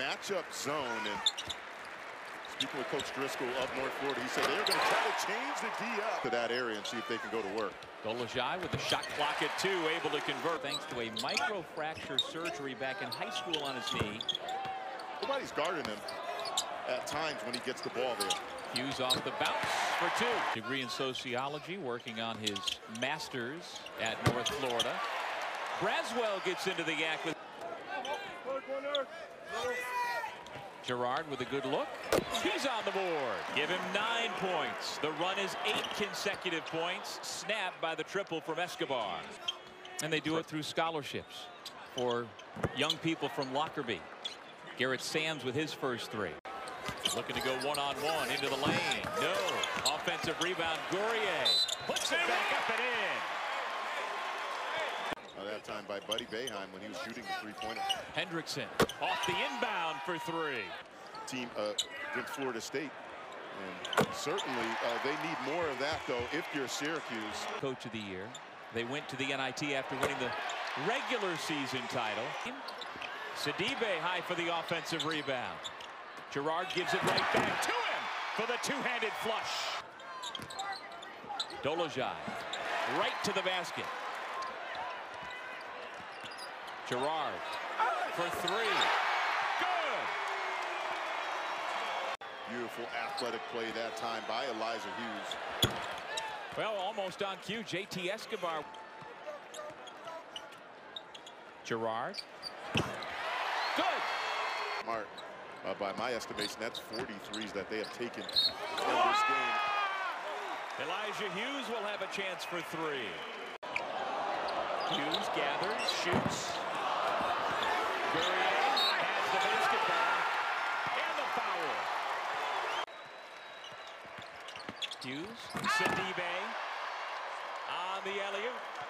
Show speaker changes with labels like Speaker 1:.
Speaker 1: matchup zone. And speaking with Coach Driscoll of North Florida, he said they're going to try to change the D up to that area and see if they can go to work.
Speaker 2: Dolezaj with the shot clock at two, able to convert thanks to a microfracture surgery back in high school on his knee.
Speaker 1: Nobody's guarding him at times when he gets the ball there.
Speaker 2: Hughes off the bounce for two. Degree in sociology, working on his master's at North Florida. Braswell gets into the act with Girard with a good look. He's on the board. Give him nine points. The run is eight consecutive points. Snapped by the triple from Escobar. And they do it through scholarships for young people from Lockerbie. Garrett Sams with his first three. Looking to go one-on-one -on -one into the lane. No. Offensive rebound. Guerrier puts it back up and in.
Speaker 1: Uh, that time by Buddy Boeheim when he was shooting the three-pointer.
Speaker 2: Hendricksen off the inbound for three.
Speaker 1: Team uh, against Florida State. And certainly uh, they need more of that, though, if you're Syracuse.
Speaker 2: Coach of the year. They went to the NIT after winning the regular season title. Sidibe high for the offensive rebound. Girard gives it right back to him for the two-handed flush. Dolezaj right to the basket. Girard for three. Good.
Speaker 1: Beautiful athletic play that time by Elijah Hughes.
Speaker 2: Well, almost on cue. JT Escobar. Girard. Good.
Speaker 1: Mark, uh, by my estimation, that's 43s that they have taken in this game.
Speaker 2: Elijah Hughes will have a chance for three. Hughes gathers, shoots. Guerrier has the basketball and the foul. Hughes, Sidibe on the alley-oop.